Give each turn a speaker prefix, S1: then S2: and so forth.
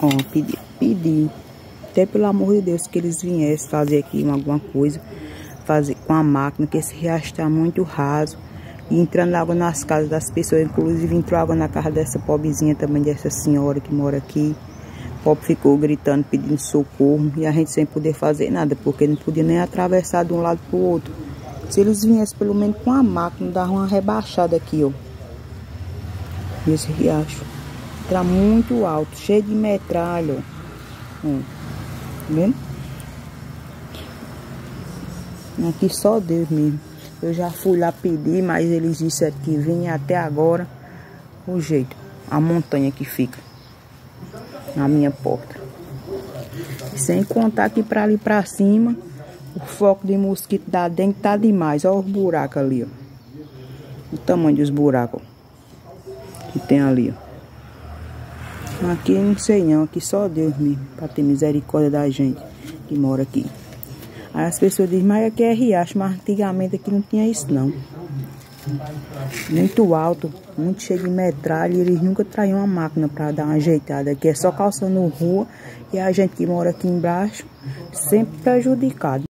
S1: Ó, pedi, pedi. Até pelo amor de Deus que eles viessem fazer aqui alguma coisa. Fazer com a máquina, que esse riacho está muito raso. E entrando água nas casas das pessoas. Inclusive entrou água na casa dessa pobrezinha também, dessa senhora que mora aqui. O pobre ficou gritando, pedindo socorro. E a gente sem poder fazer nada, porque não podia nem atravessar de um lado para o outro. Se eles viessem pelo menos com a máquina, dava uma rebaixada aqui, ó. Nesse riacho. Tá muito alto, cheio de metralha, ó. Tá vendo? Aqui só Deus mesmo. Eu já fui lá pedir, mas eles disseram que vinha até agora o jeito. A montanha que fica na minha porta. Sem contar que para ali para cima, o foco de mosquito da dengue tá demais. Olha os buracos ali, ó. O tamanho dos buracos que tem ali, ó. Aqui não sei não, aqui só Deus mesmo, para ter misericórdia da gente que mora aqui. Aí as pessoas dizem, mas aqui é riacho, mas antigamente aqui não tinha isso não. Muito alto, muito cheio de metralha e eles nunca traíam uma máquina para dar uma ajeitada. Aqui é só calçando rua e a gente que mora aqui embaixo sempre prejudicado.